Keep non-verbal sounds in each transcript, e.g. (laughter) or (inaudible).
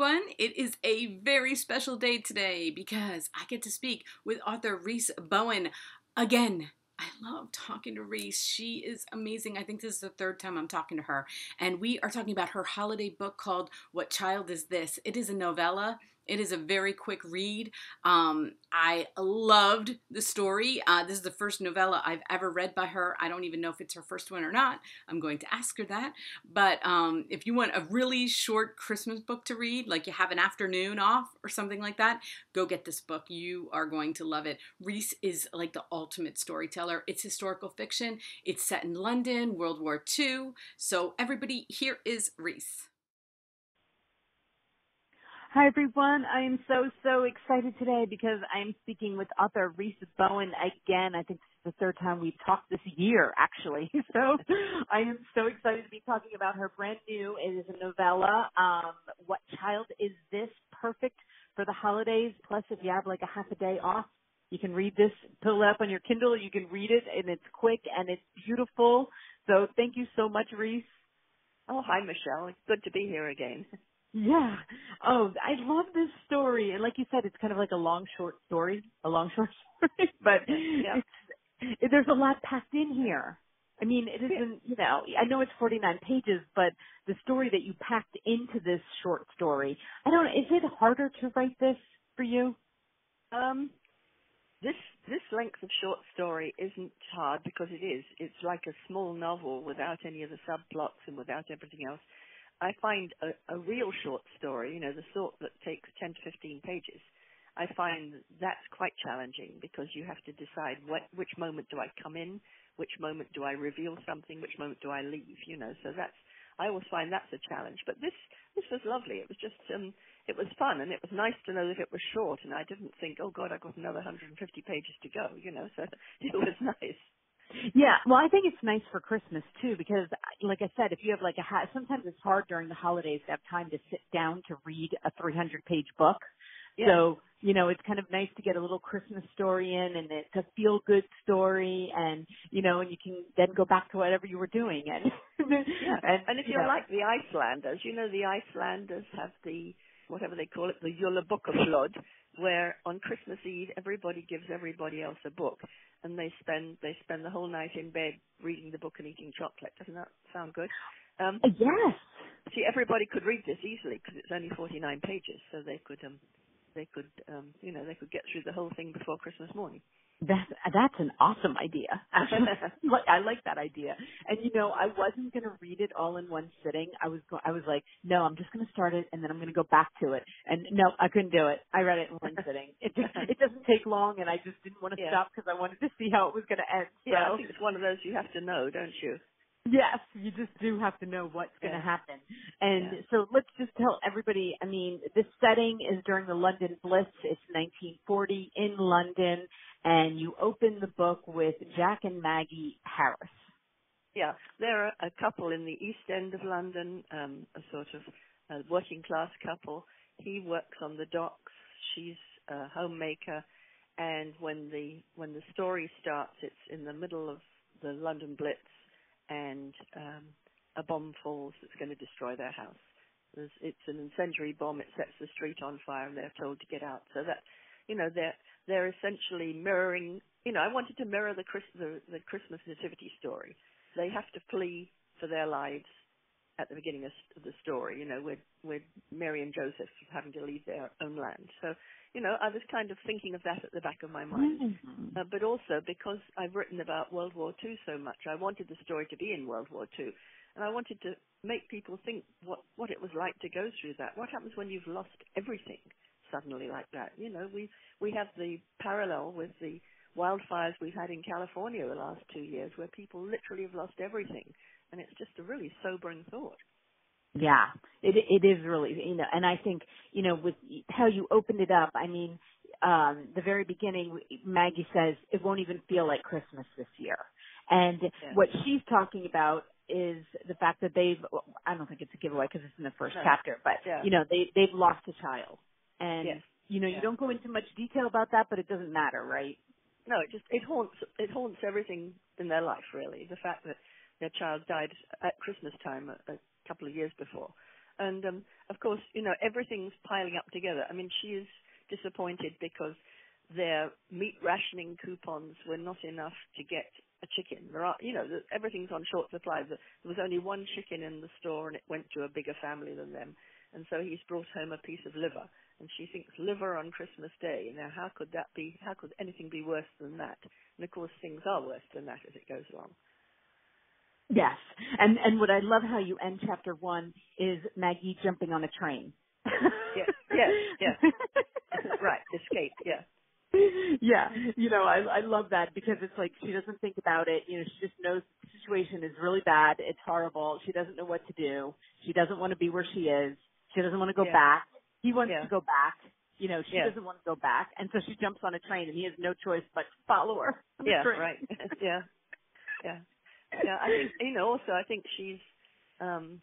everyone. It is a very special day today because I get to speak with author Rhys Bowen again. I love talking to Rhys. She is amazing. I think this is the third time I'm talking to her. And we are talking about her holiday book called What Child Is This? It is a novella it is a very quick read. Um, I loved the story. Uh, this is the first novella I've ever read by her. I don't even know if it's her first one or not. I'm going to ask her that. But um, if you want a really short Christmas book to read, like you have an afternoon off or something like that, go get this book. You are going to love it. Rhys is like the ultimate storyteller. It's historical fiction. It's set in London, World War II. So everybody, here is Rhys. Hi everyone. I am so, so excited today because I am speaking with author Rhys Bowen again. I think this is the third time we've talked this year actually. (laughs) So I am so excited to be talking about her brand new, it is a novella. Um, what child is this? Perfect for the holidays. Plus if you have like a half a day off, you can read this, pull it up on your Kindle, you can read it and it's quick and it's beautiful. So thank you so much, Rhys. Oh, hi Michelle. It's good to be here again. (laughs) Yeah. Oh, I love this story. And like you said, it's kind of like a long short story, a long (laughs) short story, but yeah. it, there's a lot packed in here. I mean, it isn't, you know, I know it's 49 pages, but the story that you packed into this short story, I don't is it harder to write this for you? Um, this, this length of short story isn't hard because it is. It's like a small novel without any of the subplots and without everything else. I find a, a real short story, you know, the sort that takes 10 to 15 pages, I find that's quite challenging because you have to decide what, which moment do I come in, which moment do I reveal something, which moment do I leave, you know, so that's, I always find that's a challenge. But this, this was lovely. It was just, um, it was fun and it was nice to know that it was short and I didn't think, oh God, I've got another 150 pages to go, you know, so (laughs) it was nice. Yeah, well, I think it's nice for Christmas too because, uh, like I said, if you have like a ha- sometimes it's hard during the holidays to have time to sit down to read a 300 page book. Yeah. So you know, it's kind of nice to get a little Christmas story in, and it's a feel good story, and you know, and you can then go back to whatever you were doing, and yeah. (laughs) and, and if you're know. like the Icelanders, you know, the Icelanders have the whatever they call it, the Yule Book of Jólabókaflóð, where on Christmas Eve everybody gives everybody else a book, and they spend they spend the whole night in bed reading the book and eating chocolate. Doesn't that sound good? Um, yes. See, everybody could read this easily because it's only 49 pages, so they could um, they could um, you know they could get through the whole thing before Christmas morning. That's that's an awesome idea. (laughs) I like that idea. And you know, I wasn't going to read it all in one sitting. I was go- I was like, no, I'm just going to start it and then I'm going to go back to it. And no, I couldn't do it. I read it in one (laughs) sitting. It just it (laughs) take long, and I just didn't want to yeah. stop because I wanted to see how it was going to end. So. Yeah, I think it's one of those you have to know, don't you? Yes, you just do have to know what's going to happen. And yeah. so let's just tell everybody, I mean, this setting is during the London Blitz. It's 1940 in London and you open the book with Jack and Maggie Harris. Yeah, they're a couple in the East End of London, um, a sort of a working class couple. He works on the docks. She's a homemaker, and when the when the story starts, it's in the middle of the London Blitz, and um, a bomb falls that's going to destroy their house. There's, it's an incendiary bomb. It sets the street on fire, and they're told to get out. So that, you know, they're they're essentially mirroring. You know, I wanted to mirror the, Chris, the, the Christmas nativity story. They have to flee for their lives at the beginning of the story. You know, with with Mary and Joseph having to leave their own land. So, you know, I was kind of thinking of that at the back of my mind. Mm-hmm. Uh, but also because I've written about World War II so much, I wanted the story to be in World War II, and I wanted to make people think what what it was like to go through that. What happens when you've lost everything? suddenly like that. You know, we we have the parallel with the wildfires we've had in California the last two years, where people literally have lost everything, and it's just a really sobering thought. Yeah, it it is really you know, and I think you know with how you opened it up. I mean, um, the very beginning, Maggie says it won't even feel like Christmas this year, and yeah. what she's talking about is the fact that they've I don't think it's a giveaway because it's in the first no. chapter, but yeah. you know they they've lost a child and yes. you know yeah. you don't go into much detail about that, but it doesn't matter, right? No, it just it haunts it haunts everything in their life really. The fact that their child died at Christmas time a, a couple of years before, And um, of course, you know, everything's piling up together. I mean, she is disappointed because their meat rationing coupons were not enough to get a chicken. There are, you know, everything's on short supply. There was only one chicken in the store, and it went to a bigger family than them. And so he's brought home a piece of liver, and she thinks liver on Christmas Day. Now, how could that be? How could anything be worse than that? And of course, things are worse than that as it goes along. Yes, and and what I love how you end chapter one is Maggie jumping on a train. yes, yes, yes. (laughs) right, escape. Yeah. yeah, you know, I I love that because it's like she doesn't think about it. You know, she just knows the situation is really bad. It's horrible. She doesn't know what to do. She doesn't want to be where she is. She doesn't want to go yeah. back. He wants yeah. to go back. You know, she yeah. doesn't want to go back, and so she jumps on a train, and he has no choice but to follow her. (laughs) Yeah, right. (laughs) yeah, yeah, yeah. I think you know. Also, I think she's um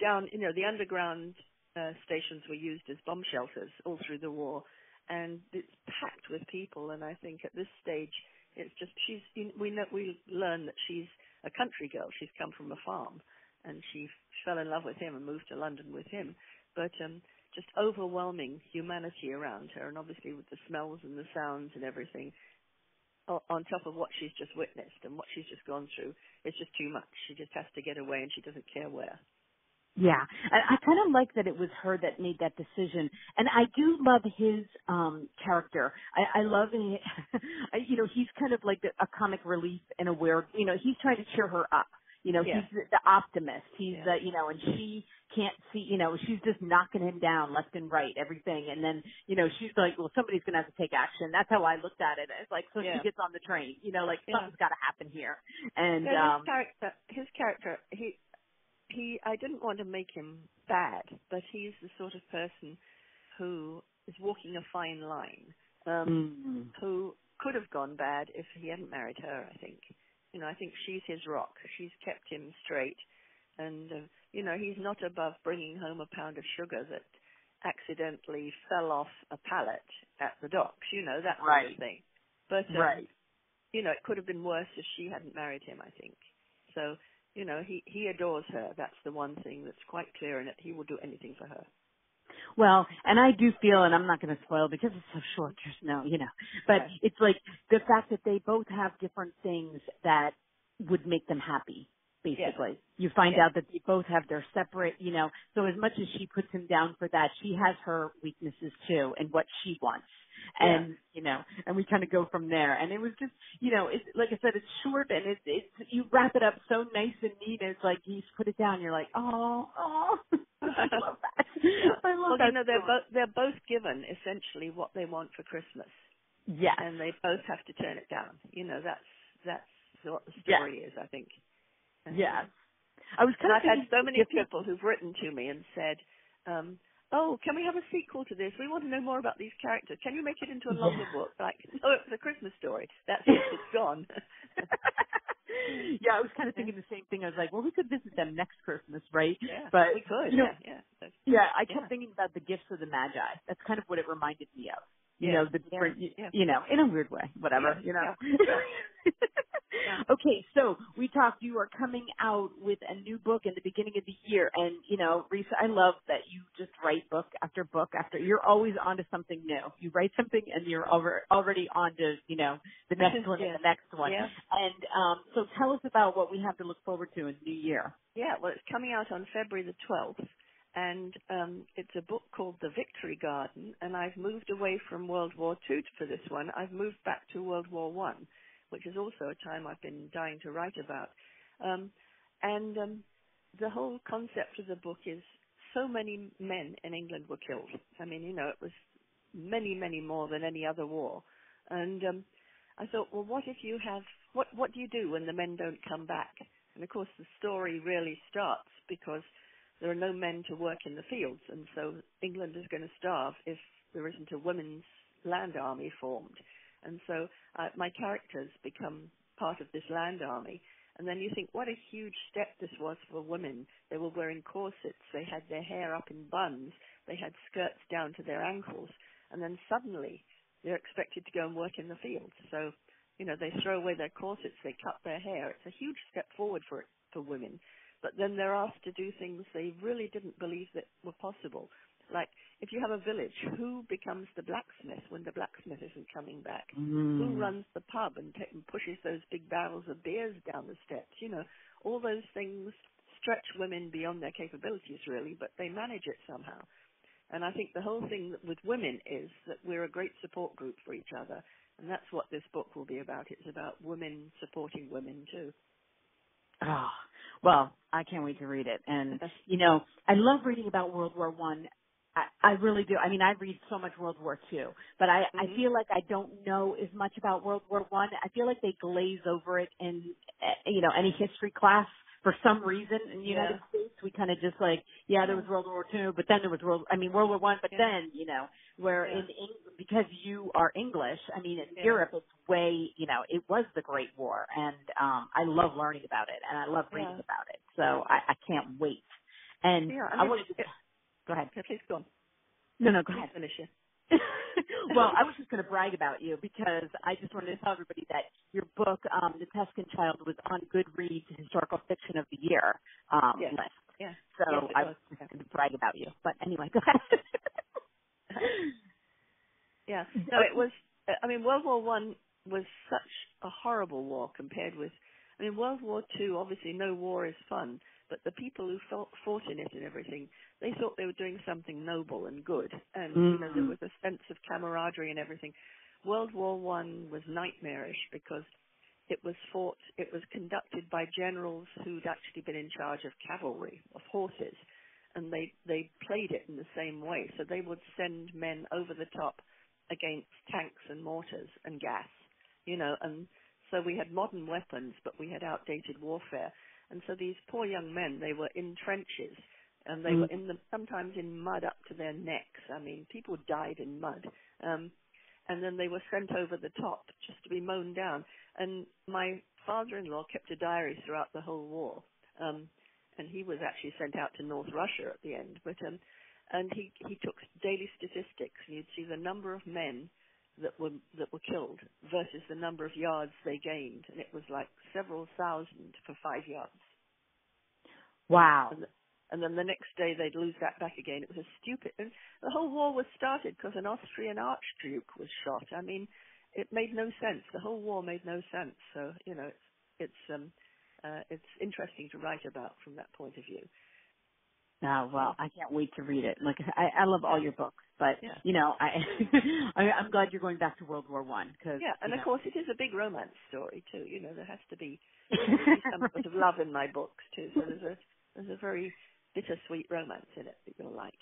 down. You know, the underground uh, stations were used as bomb shelters all through the war and it's packed with people. And I think at this stage, it's just she's we know we learn that she's a country girl. She's come from a farm, and she fell in love with him and moved to London with him. But um, just overwhelming humanity around her, and obviously with the smells and the sounds and everything, on top of what she's just witnessed and what she's just gone through, it's just too much. She just has to get away, and she doesn't care where. Yeah, I, I kind of like that it was her that made that decision, and I do love his um character. I, I love (laughs) it. you know, he's kind of like a comic relief in a weird. You know, he's trying to cheer her up. You know, yeah. he's the, the optimist. He's yeah. the you know, and she can't see. You know, she's just knocking him down left and right, everything. And then you know, she's like, well, somebody's gonna have to take action. That's how I looked at it. It's like, so yeah. she gets on the train. You know, like yeah. something's got to happen here. And his um, character, his character, he he I didn't want to make him bad, but he's the sort of person who is walking a fine line, um, mm. who could have gone bad if he hadn't married her. I think, you know, I think she's his rock. She's kept him straight, and uh, you know, he's not above bringing home a pound of sugar that accidentally fell off a pallet at the docks. You know that right. sort of thing. But um, right. you know, it could have been worse if she hadn't married him. I think so you know, he, he adores her. That's the one thing that's quite clear in it. He will do anything for her. Well, and I do feel, and I'm not going to spoil because it's so short, there's no, you know, but Right. it's like the fact that they both have different things that would make them happy, basically. You find Yeah. out that they both have their separate, you know, so as much as she puts him down for that, she has her weaknesses too and what she wants. And, you know, and we kind of go from there. And it was just, you know, it's, like I said, it's short and it's, it's, you wrap it up so nice and neat. And it's like, you just put it down. You're like, oh, (laughs) oh, I love. (laughs) I love well, that. you know, they're both they're both given essentially what they want for Christmas, Yes. and they both have to turn it down. You know, that's that's what the Yeah. story is. I think. And, Yes. I was kind I've of had so many people who've written to me and said, um, "Oh, can we have a sequel to this? We want to know more about these characters. Can you make it into a longer Yeah. book?" Like, "Oh, it's a Christmas story. That's it. It's (laughs) gone." (laughs) (laughs) yeah, I was kind of thinking the same thing. I was like, well, we could visit them next Christmas, right? yeah, But we could. you know, yeah, yeah. Yeah, I kept Yeah. thinking about the gifts of the Magi. That's kind of what it reminded me of. You Yeah, know, the different, you, yeah. you know, in a weird way, whatever, Yeah, you know. (laughs) Yeah. okay, so we talked, you are coming out with a new book in the beginning of the year. And, you know, Risa, I love that you just write book after book after, you're always onto something new. You write something and you're over, already on to, you know, the (laughs) next one Yeah. and the next one. Yeah. And um, so tell us about what we have to look forward to in the new year. Yeah, well, it's coming out on February the 12th, and um, it's a book called The Victory Garden, and I've moved away from World War II for this one. I've moved back to World War One, which is also a time I've been dying to write about. Um, and um, the whole concept of the book is so many men in England were killed. I mean, you know, it was many, many more than any other war. And um, I thought, well, what if you have, what, what do you do when the men don't come back? And of course, the story really starts because there are no men to work in the fields, and so England is going to starve if there isn't a women's land army formed. And so uh, my characters become part of this land army. And then you think, what a huge step this was for women. They were wearing corsets, they had their hair up in buns, they had skirts down to their ankles, and then suddenly they're expected to go and work in the fields. So you know, they throw away their corsets, they cut their hair. It's a huge step forward for for women. But then they're asked to do things they really didn't believe that were possible. Like if you have a village, who becomes the blacksmith when the blacksmith isn't coming back? Mm. Who runs the pub and, t- and pushes those big barrels of beers down the steps? You know, all those things stretch women beyond their capabilities, really, but they manage it somehow. And I think the whole thing with women is that we're a great support group for each other. And that's what this book will be about. It's about women supporting women too. Oh, well, I can't wait to read it. And you know, I love reading about World War One. I, I really do. I mean, I read so much World War Two, but I, Mhm. I feel like I don't know as much about World War One. I. I feel like they glaze over it in, eh, you know, any history class for some reason in the United Yeah. States. We kind of just like, yeah, there was World War Two, but then there was World. I mean, World War One, but Yeah. then you know, where Yeah. in Eng- because you are English. I mean, in. Europe, it's way, you know, it was the Great War, and um I love learning about it, and I love reading about it. So I, I can't wait. And Yeah, I I, mean, wanted to it- go ahead. Please go on. No, no, go ahead. finish it. (laughs) well, I was just going to brag about you because I just wanted to tell everybody that your book, um, The Tuscan Child, was on Goodreads Historical Fiction of the Year um, Yes. list. Yeah. So Yes, I was. was going to brag about you. But anyway, go ahead. (laughs) Yeah. (laughs) No, it was. I mean, World War One was such a horrible war compared with. I mean, World War Two. Obviously, no war is fun, but the people who fought, fought in it and everything, they thought they were doing something noble and good, and you know there Mhm. was a sense of camaraderie and everything. World War One was nightmarish because it was fought. It was conducted by generals who'd actually been in charge of cavalry of horses, and they they played it in the same way. So they would send men over the top against tanks and mortars and gas, you know, and so we had modern weapons, but we had outdated warfare. And so these poor young men, they were in trenches and they were Mm. in the, sometimes in mud up to their necks. I mean, people died in mud. Um, and then they were sent over the top just to be mown down. And my father-in-law kept a diary throughout the whole war. Um, and he was actually sent out to North Russia at the end. But um, and he he took daily statistics, and you'd see the number of men that were that were killed versus the number of yards they gained, and it was like several thousand for five yards. wow. And, and then the next day they'd lose that back again. It was a stupid. And the whole war was started because an Austrian archduke was shot. I mean, it made no sense. The whole war made no sense. So you know, it's it's um uh, it's interesting to write about from that point of view. Oh well, I can't wait to read it. Like I, I love all your books, but Yeah. you know, I, (laughs) I I'm glad you're going back to World War One because Yeah, and of know. course it is a big romance story too. You know, there has to be, (laughs) there has to be some sort of love in my books too. So there's a there's a very bittersweet romance in it that you'll like.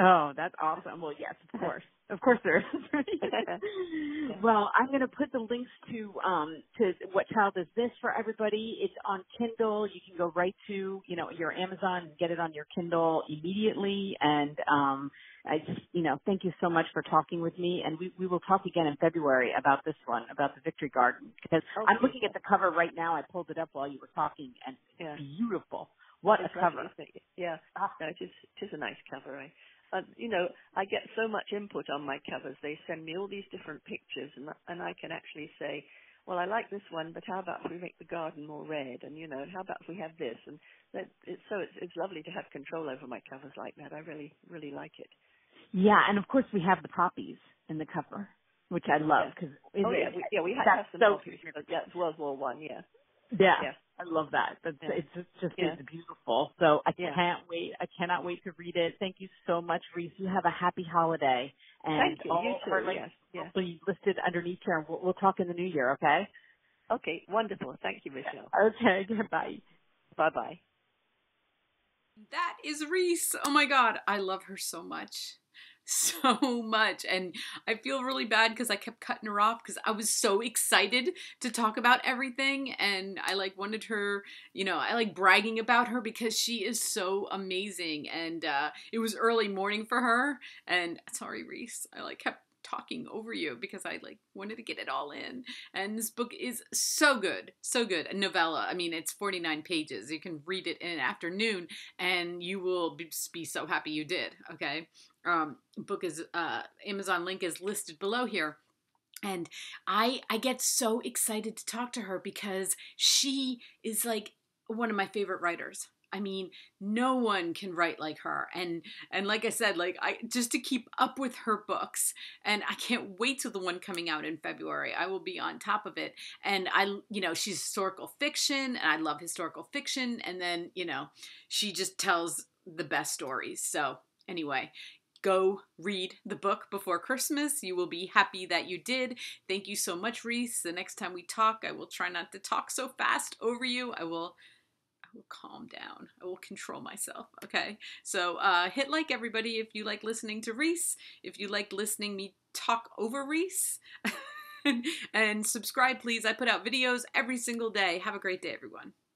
Oh, that's awesome. Well, yes, of course. Of course there is. (laughs) Well, I'm going to put the links to um to what child is this for everybody. It's on Kindle. You can go right to, you know, your Amazon and get it on your Kindle immediately and um I just, you know, thank you so much for talking with me and we we will talk again in February about this one, about the Victory Garden because I'm looking at the cover right now. I pulled it up while you were talking and Yeah. it's beautiful. What It's a cover. lovely. Yeah, Ah. no, it is it is a nice cover. I, uh, you know, I get so much input on my covers. They send me all these different pictures, and and I can actually say, well, I like this one, but how about if we make the garden more red? And you know, how about if we have this? And that it's so it's it's lovely to have control over my covers like that. I really really like it. Yeah, and of course we have the poppies in the cover, which I love because Oh yeah, we, yeah, we had have some so but Yeah, it's World War One. Yeah, Yeah, Yeah. I love that. That's Yeah. it's just, just Yeah. it's beautiful. So I Yeah. can't wait. I cannot wait to read it. Thank you so much, Rhys. You have a happy holiday. And thank you. all You of our too. links Yes, yeah. will be listed underneath here. And we'll, we'll talk in the new year. Okay. Okay, wonderful. Thank you, Michelle. (laughs) Okay. Goodbye. Bye bye. That is Rhys. Oh my god, I love her so much. (laughs) So much. And I feel really bad because I kept cutting her off because I was so excited to talk about everything. And I like wanted her, you know, I like bragging about her because she is so amazing. And uh, it was early morning for her. And sorry, Rhys, I like kept talking over you because I like wanted to get it all in. And this book is so good, so good. A novella. I mean, it's 49 pages. You can read it in an afternoon and you will be, so happy you did. Okay. Um, book is, uh, Amazon link is listed below here. And I, I get so excited to talk to her because she is like one of my favorite writers. I mean, no one can write like her. And and like I said, like I just to keep up with her books. And I can't wait till the one coming out in February. I will be on top of it. And I you know, she's historical fiction and I love historical fiction and then, you know, she just tells the best stories. So, anyway, go read the book before Christmas. You will be happy that you did. Thank you so much, Rhys. The next time we talk, I will try not to talk so fast over you. I will I will calm down. I will control myself. Okay. So uh, hit like everybody if you like listening to Rhys. If you like listening me talk over Rhys. (laughs) and subscribe, please. I put out videos every single day. Have a great day, everyone.